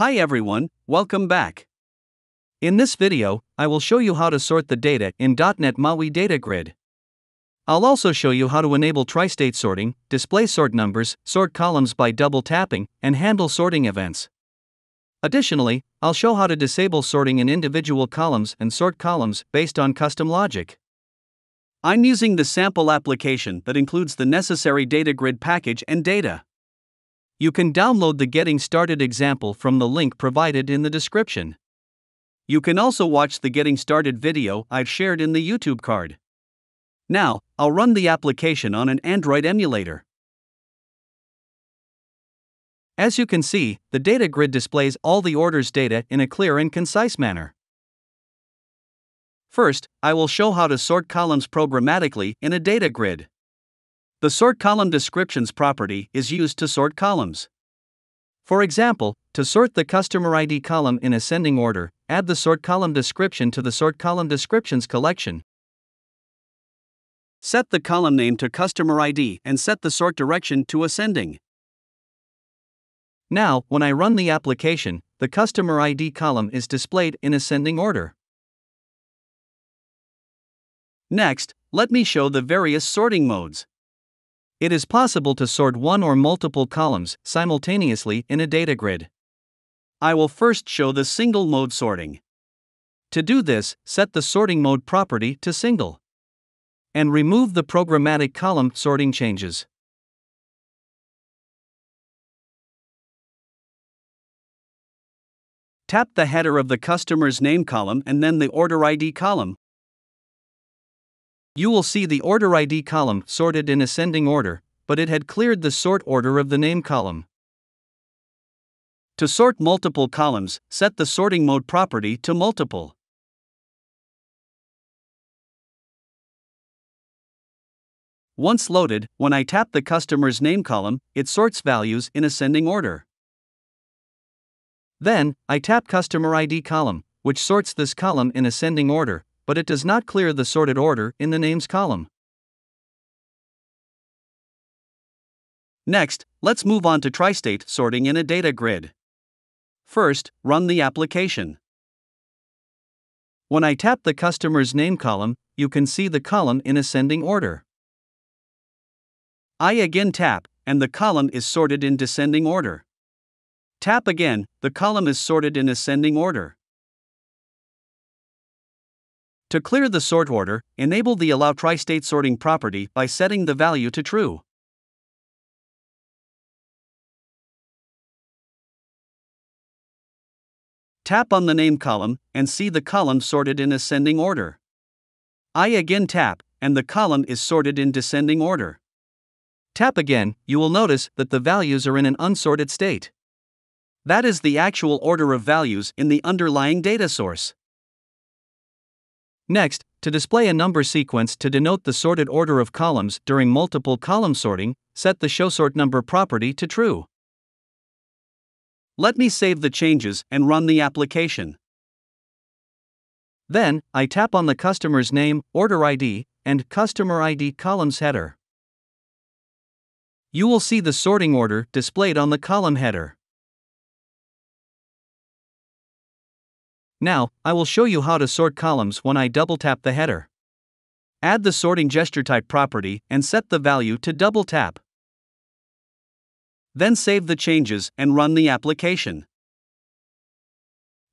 Hi everyone, welcome back. In this video, I will show you how to sort the data in .NET MAUI Data Grid. I'll also show you how to enable tri-state sorting, display sort numbers, sort columns by double tapping, and handle sorting events. Additionally, I'll show how to disable sorting in individual columns and sort columns based on custom logic. I'm using the sample application that includes the necessary data grid package and data. You can download the Getting Started example from the link provided in the description. You can also watch the Getting Started video I've shared in the YouTube card. Now, I'll run the application on an Android emulator. As you can see, the data grid displays all the orders data in a clear and concise manner. First, I will show how to sort columns programmatically in a data grid. The Sort Column Descriptions property is used to sort columns. For example, to sort the customer ID column in ascending order, add the sort column description to the sort column descriptions collection. Set the column name to customer ID and set the sort direction to ascending. Now, when I run the application, the customer ID column is displayed in ascending order. Next, let me show the various sorting modes. It is possible to sort one or multiple columns simultaneously in a data grid. I will first show the single mode sorting. To do this, set the sorting mode property to single. And remove the programmatic column sorting changes. Tap the header of the customer's name column and then the order ID column, you will see the order ID column sorted in ascending order, but it had cleared the sort order of the name column. To sort multiple columns, set the sorting mode property to multiple. Once loaded, when I tap the customer's name column, it sorts values in ascending order. Then, I tap customer ID column, which sorts this column in ascending order, but it does not clear the sorted order in the names column. Next, let's move on to tri-state sorting in a data grid. First, run the application. When I tap the customer's name column, you can see the column in ascending order. I again tap, and the column is sorted in descending order. Tap again, the column is sorted in ascending order. To clear the sort order, enable the Allow Tri-State Sorting property by setting the value to true. Tap on the name column and see the column sorted in ascending order. I again tap, and the column is sorted in descending order. Tap again, you will notice that the values are in an unsorted state. That is the actual order of values in the underlying data source. Next, to display a number sequence to denote the sorted order of columns during multiple column sorting, set the showSortNumber property to true. Let me save the changes and run the application. Then, I tap on the customer's name, order ID, and customer ID columns header. You will see the sorting order displayed on the column header. Now, I will show you how to sort columns when I double tap the header. Add the sorting gesture type property and set the value to double tap. Then save the changes and run the application.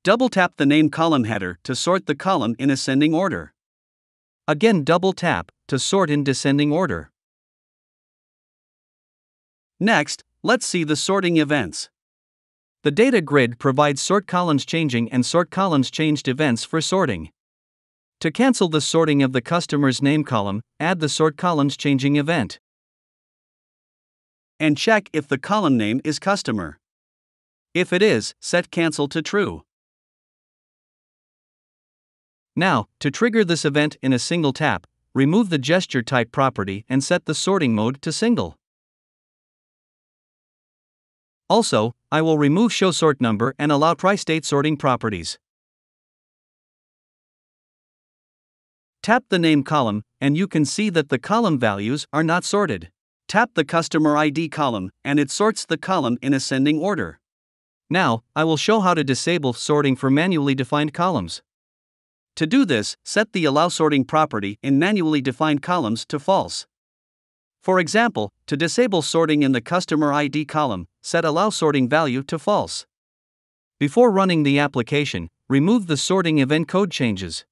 Double tap the name column header to sort the column in ascending order. Again, double tap to sort in descending order. Next, let's see the sorting events. The data grid provides sort columns changing and sort columns changed events for sorting. To cancel the sorting of the customer's name column, add the sort columns changing event. And check if the column name is customer. If it is, set cancel to true. Now, to trigger this event in a single tap, remove the gesture type property and set the sorting mode to single. Also, I will remove show sort number and allow tri-state sorting properties. Tap the name column, and you can see that the column values are not sorted. Tap the customer ID column, and it sorts the column in ascending order. Now, I will show how to disable sorting for manually defined columns. To do this, set the Allow Sorting property in manually defined columns to false. For example, to disable sorting in the Customer ID column, set Allow Sorting value to false. Before running the application, remove the sorting event code changes.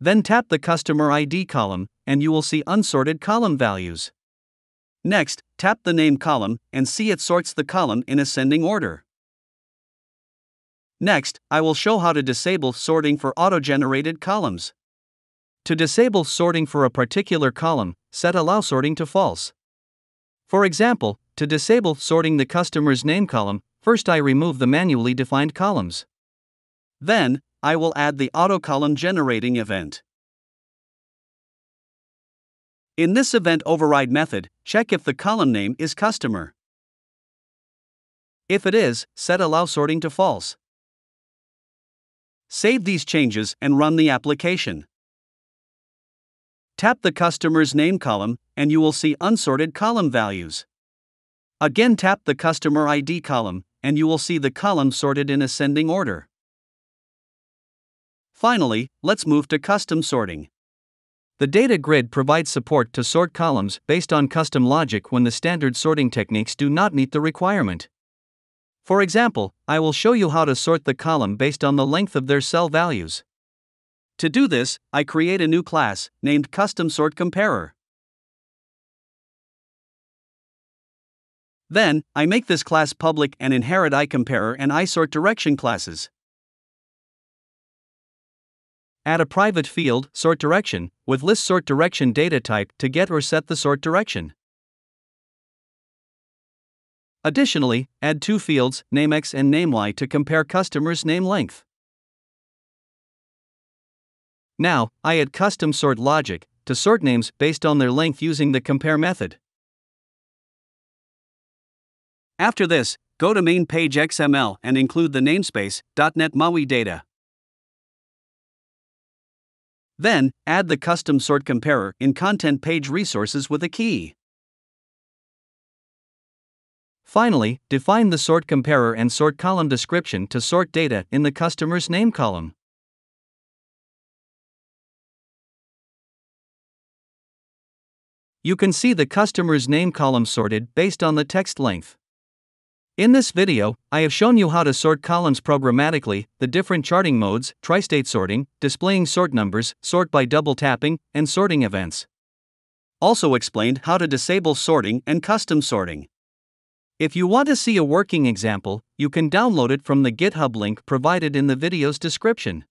Then tap the Customer ID column, and you will see unsorted column values. Next, tap the Name column and see it sorts the column in ascending order. Next, I will show how to disable sorting for auto-generated columns. To disable sorting for a particular column, set Allow Sorting to false. For example, to disable sorting the customer's name column, first I remove the manually defined columns. Then, I will add the auto column generating event. In this event override method, check if the column name is customer. If it is, set allow sorting to false. Save these changes and run the application. Tap the customer's name column, and you will see unsorted column values. Again, tap the customer ID column, and you will see the column sorted in ascending order. Finally, let's move to custom sorting. The data grid provides support to sort columns based on custom logic when the standard sorting techniques do not meet the requirement. For example, I will show you how to sort the column based on the length of their cell values. To do this, I create a new class named Custom Sort Comparer. Then, I make this class public and inherit iComparer and iSortDirection classes. Add a private field, sort direction, with list sort direction data type to get or set the sort direction. Additionally, add two fields, namex and namey, to compare customer's name length. Now, I add custom sort logic to sort names based on their length using the compare method. After this, go to main page XML and include the namespace .NET MAUI data. Then, add the custom sort comparer in content page resources with a key. Finally, define the sort comparer and sort column description to sort data in the customer's name column. You can see the customer's name column sorted based on the text length. In this video, I have shown you how to sort columns programmatically, the different charting modes, tri-state sorting, displaying sort numbers, sort by double tapping, and sorting events. Also explained how to disable sorting and custom sorting. If you want to see a working example, you can download it from the GitHub link provided in the video's description.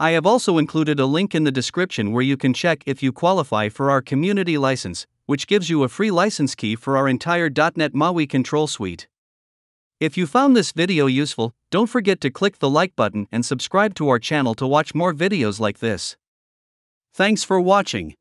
I have also included a link in the description where you can check if you qualify for our community license, which gives you a free license key for our entire .NET MAUI control suite. If you found this video useful, don't forget to click the like button and subscribe to our channel to watch more videos like this. Thanks for watching.